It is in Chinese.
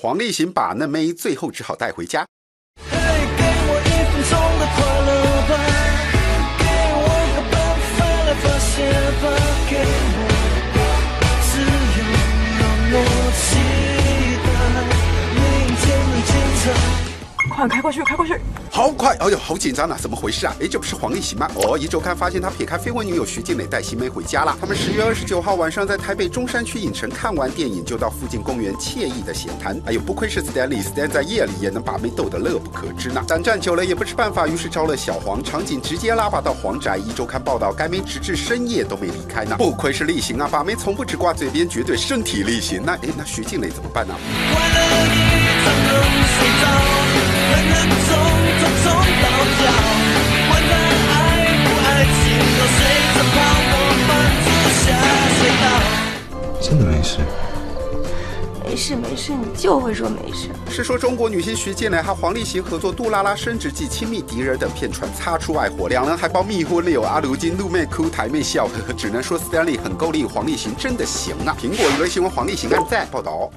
黄立行把嫩妹最后只好带回家。快开过去，开过去！好快！哎呦，好紧张啊！怎么回事啊？哎，这不是黄立行吗？哦，一周刊发现他撇开绯闻女友徐静蕾带新妹回家了。他们十月二十九号晚上在台北中山区影城看完电影，就到附近公园惬意的闲谈。哎呦，不愧是 Stanley，Stan 在夜里也能把妹逗得乐不可支呢。但站久了也不是办法，于是招了小黄，场景直接拉拔到黄宅。一周刊报道，该妹直至深夜都没离开呢。不愧是例行啊，把妹从不只挂嘴边，绝对身体力行。那哎，那徐静蕾怎么办呢？真的没事。没事没事，你就会说没事。是说中国女星徐静蕾和黄立行合作《杜拉拉升职记》亲密敌人等片传擦出爱火，两人还包蜜婚了有阿！如金露妹哭台妹笑，呵呵，只能说 Stanley 很够力，黄立行真的行啊！苹果娱乐新闻黄立行按赞报道。